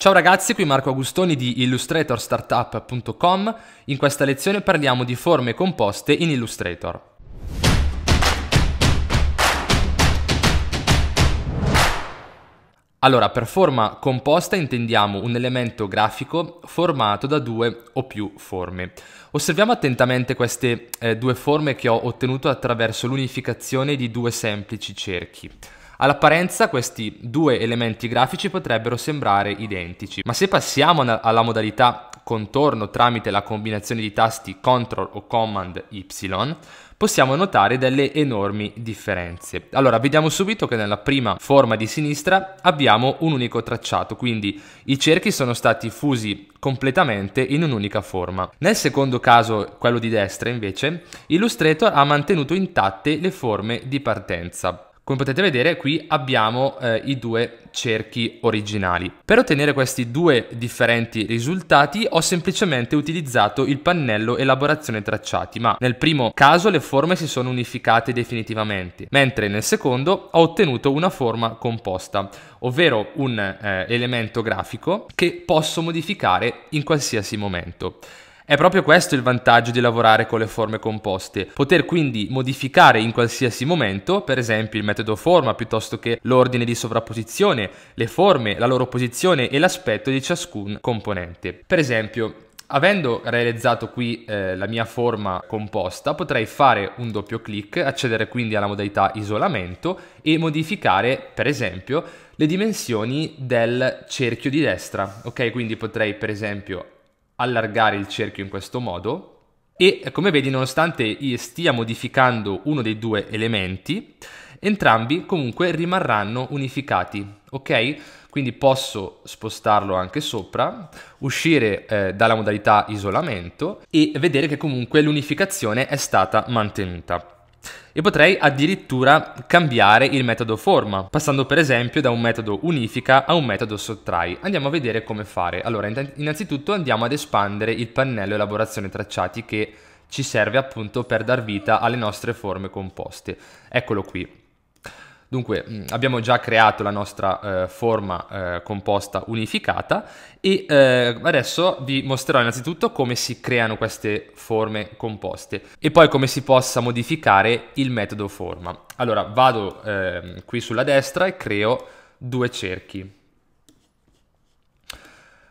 Ciao ragazzi, qui Marco Agustoni di illustratorstartup.com. In questa lezione parliamo di forme composte in Illustrator. Allora, per forma composta intendiamo un elemento grafico formato da due o più forme. Osserviamo attentamente queste eh, due forme che ho ottenuto attraverso l'unificazione di due semplici cerchi. All'apparenza questi due elementi grafici potrebbero sembrare identici, ma se passiamo alla modalità contorno tramite la combinazione di tasti CTRL o Command Y, possiamo notare delle enormi differenze. Allora, vediamo subito che nella prima forma di sinistra abbiamo un unico tracciato, quindi i cerchi sono stati fusi completamente in un'unica forma. Nel secondo caso, quello di destra invece, Illustrator ha mantenuto intatte le forme di partenza. Come potete vedere qui abbiamo eh, i due cerchi originali. Per ottenere questi due differenti risultati ho semplicemente utilizzato il pannello elaborazione tracciati, ma nel primo caso le forme si sono unificate definitivamente, mentre nel secondo ho ottenuto una forma composta, ovvero un eh, elemento grafico che posso modificare in qualsiasi momento. È proprio questo il vantaggio di lavorare con le forme composte, poter quindi modificare in qualsiasi momento, per esempio il metodo forma piuttosto che l'ordine di sovrapposizione, le forme, la loro posizione e l'aspetto di ciascun componente. Per esempio, Avendo realizzato qui eh, la mia forma composta, potrei fare un doppio clic, accedere quindi alla modalità isolamento e modificare, per esempio, le dimensioni del cerchio di destra. Ok, quindi potrei, per esempio, allargare il cerchio in questo modo e come vedi nonostante stia modificando uno dei due elementi entrambi comunque rimarranno unificati ok? Quindi posso spostarlo anche sopra uscire eh, dalla modalità isolamento e vedere che comunque l'unificazione è stata mantenuta e potrei addirittura cambiare il metodo forma, passando per esempio da un metodo unifica a un metodo sottrai. Andiamo a vedere come fare. Allora, innanzitutto andiamo ad espandere il pannello elaborazione tracciati che ci serve appunto per dar vita alle nostre forme composte. Eccolo qui. Dunque mm, abbiamo già creato la nostra eh, forma eh, composta unificata e eh, adesso vi mostrerò innanzitutto come si creano queste forme composte e poi come si possa modificare il metodo forma. Allora vado ehm, qui sulla destra e creo due cerchi.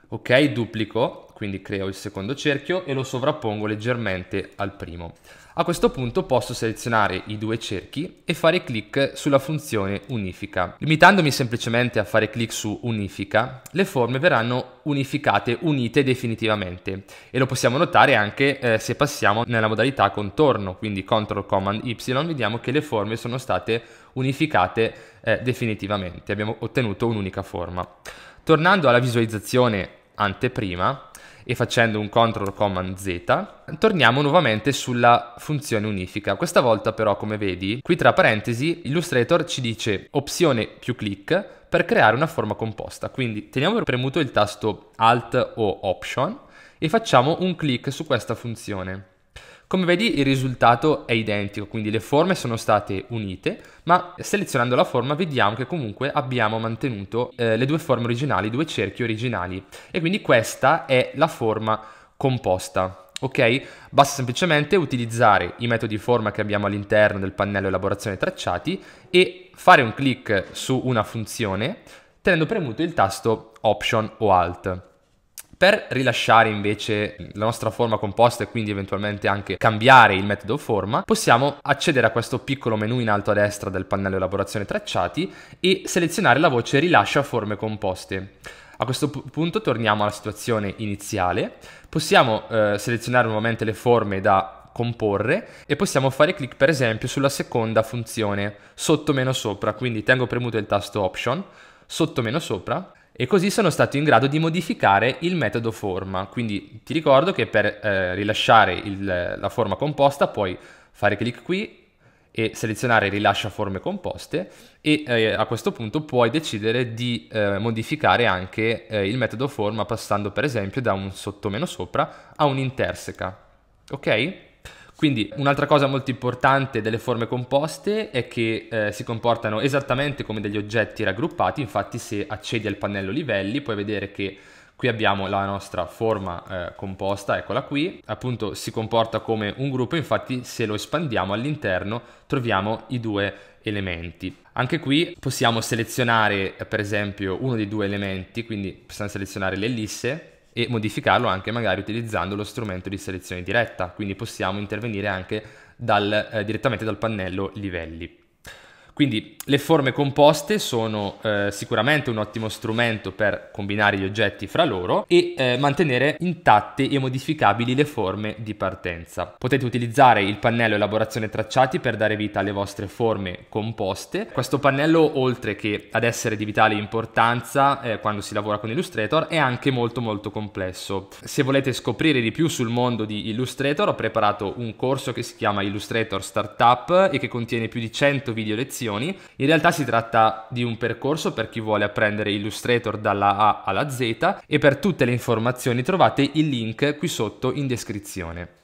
Ok, duplico, quindi creo il secondo cerchio e lo sovrappongo leggermente al primo. A questo punto posso selezionare i due cerchi e fare clic sulla funzione unifica. Limitandomi semplicemente a fare clic su unifica, le forme verranno unificate, unite definitivamente e lo possiamo notare anche eh, se passiamo nella modalità contorno, quindi CTRL Command Y, vediamo che le forme sono state unificate eh, definitivamente, abbiamo ottenuto un'unica forma. Tornando alla visualizzazione anteprima, e facendo un CTRL Command Z, torniamo nuovamente sulla funzione unifica. Questa volta però, come vedi, qui tra parentesi Illustrator ci dice opzione più clic per creare una forma composta. Quindi teniamo premuto il tasto Alt o Option e facciamo un clic su questa funzione. Come vedi il risultato è identico, quindi le forme sono state unite, ma selezionando la forma vediamo che comunque abbiamo mantenuto eh, le due forme originali, i due cerchi originali. E quindi questa è la forma composta. Ok? Basta semplicemente utilizzare i metodi forma che abbiamo all'interno del pannello elaborazione tracciati e fare un clic su una funzione tenendo premuto il tasto Option o Alt. Per rilasciare invece la nostra forma composta e quindi eventualmente anche cambiare il metodo forma, possiamo accedere a questo piccolo menu in alto a destra del pannello elaborazione tracciati e selezionare la voce rilascia forme composte. A questo punto torniamo alla situazione iniziale, possiamo eh, selezionare nuovamente le forme da comporre e possiamo fare clic per esempio sulla seconda funzione sotto meno sopra, quindi tengo premuto il tasto option sotto meno sopra e così sono stato in grado di modificare il metodo forma. Quindi ti ricordo che per eh, rilasciare il, la forma composta puoi fare clic qui e selezionare rilascia forme composte e eh, a questo punto puoi decidere di eh, modificare anche eh, il metodo forma passando per esempio da un sotto meno sopra a un interseca. Ok? Quindi un'altra cosa molto importante delle forme composte è che eh, si comportano esattamente come degli oggetti raggruppati, infatti se accedi al pannello livelli puoi vedere che Qui abbiamo la nostra forma eh, composta, eccola qui, appunto si comporta come un gruppo, infatti se lo espandiamo all'interno troviamo i due elementi. Anche qui possiamo selezionare per esempio uno dei due elementi, quindi possiamo selezionare l'ellisse e modificarlo anche magari utilizzando lo strumento di selezione diretta, quindi possiamo intervenire anche dal, eh, direttamente dal pannello livelli. Quindi le forme composte sono eh, sicuramente un ottimo strumento per combinare gli oggetti fra loro e eh, mantenere intatte e modificabili le forme di partenza. Potete utilizzare il pannello elaborazione tracciati per dare vita alle vostre forme composte. Questo pannello oltre che ad essere di vitale importanza eh, quando si lavora con Illustrator è anche molto molto complesso. Se volete scoprire di più sul mondo di Illustrator ho preparato un corso che si chiama Illustrator Startup e che contiene più di 100 video lezioni lezioni. In realtà si tratta di un percorso per chi vuole apprendere Illustrator dalla A alla Z e per tutte le informazioni trovate il link qui sotto in descrizione.